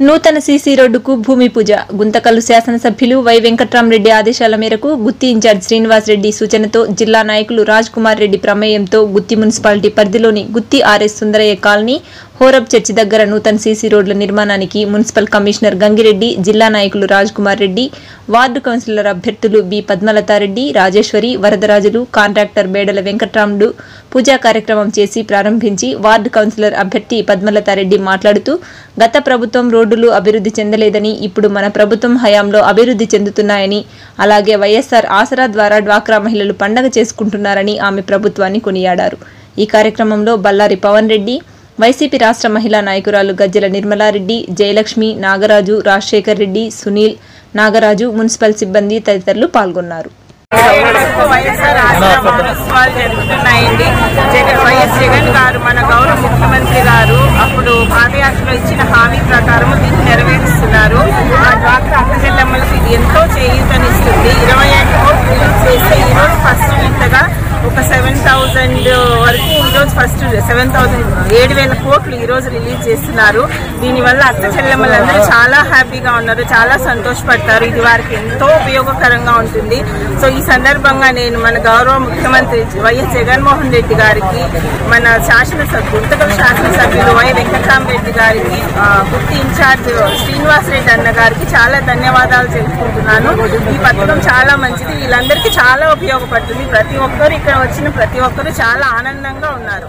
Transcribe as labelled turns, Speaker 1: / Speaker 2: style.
Speaker 1: నూతన సీసీ రోడ్డుకు భూమి పూజ. గుంతకల్లు శాసనసభ్యులు వై వెంకట్రామరెడ్డి ఆదేశాల మేరకు గుత్తి ఇన్ఛార్జ్ శ్రీనివాస్ రెడ్డి సూచనతో జిల్లా నాయకులు రాజ్ కుమార్ రెడ్డి ప్రమేయంతో గుత్తి మున్సిపాలిటీ పరిధిలోని Gooty RS Sundarayya colony Horeb church దగ్గర నూతన సీసీ రోడ్ల నిర్మాణానికి మున్సిపల్ కమిషనర్ గంగిరెడ్డి జిల్లా నాయకులు రాజ్ కుమార్ రెడ్డి వార్డు కౌన్సిలర్ అభ్యర్థులు బి పద్మలతారెడ్డి రాజేశ్వరి వరదరాజులు కాంట్రాక్టర్ బేడల వెంకట్రాముడు పూజా కార్యక్రమం చేసి ప్రారంభించి వార్డు కౌన్సిలర్ అభ్యర్థి పద్మలతారెడ్డి మాట్లాడుతూ గత ప్రభుత్వం రోడ్డులు అభివృద్ధి చెందలేదని ఇప్పుడు మన ప్రభుత్వం హయాంలో అభివృద్ధి చెందుతున్నాయని అలాగే వైఎస్ఆర్ ఆసరా ద్వారా డ్వాక్రా మహిళలు పండగ చేసుకుంటున్నారని ఆమె ప్రభుత్వాన్ని కొనియాడారు. ఈ కార్యక్రమంలో బల్లారి పవన్ రెడ్డి వైసీపీ రాష్ట్ర మహిళా నాయకురాలు గజ్జెల నిర్మలారెడ్డి జయలక్ష్మి నాగరాజు రాజశేఖర్ రెడ్డి సునీల్ నాగరాజు మున్సిపల్ సిబ్బంది తదితరులు పాల్గొన్నారు.
Speaker 2: వైఎస్ఆర్ ఆసరా జరుగుతున్నాయండి. జగన్ వైఎస్ జగన్ గారు మన గౌరవ ముఖ్యమంత్రి గారు అప్పుడు పాదయాత్రలో ఇచ్చిన హామీ ప్రకారం దీన్ని నెరవేరుస్తున్నారు ఆ డ్వాక్రా అక్కచెల్లెమ్మలకు ఇది ఎంతో చేయూతనిస్తుంది ఇరవై ఐదు కోట్లు చేస్తే ఈరోజు ఫస్ట్ వింతగా ఒక seven thousand first seven thousand ఏడు వేల కోట్లు ఈ రోజు రిలీజ్ చేస్తున్నారు. దీనివల్ల అత్త చెల్లెమ్మలందరూ చాలా హ్యాపీగా ఉన్నారు చాలా సంతోషపడతారు. ఇది వారికి ఎంతో ఉపయోగకరంగా ఉంటుంది. సో ఈ సందర్భంగా నేను మన గౌరవ ముఖ్యమంత్రి వైఎస్ జగన్మోహన్ రెడ్డి గారికి మన శాసనసభ్యులు గుంతకల్ శాసనసభ్యులు వై వెంకటరామరెడ్డి గారికి గుర్తి ఇన్ఛార్జ్ శ్రీనివాస్ రెడ్డి అన్న గారికి చాలా ధన్యవాదాలు తెలుసుకుంటున్నాను ఈ పథకం చాలా మంచిది. వీళ్ళందరికీ చాలా ఉపయోగపడుతుంది. ప్రతి ఒక్కరు ఇక్కడ వచ్చిన ప్రతి ఒక్కరు చాలా ఆనందంగా ఉన్నారు.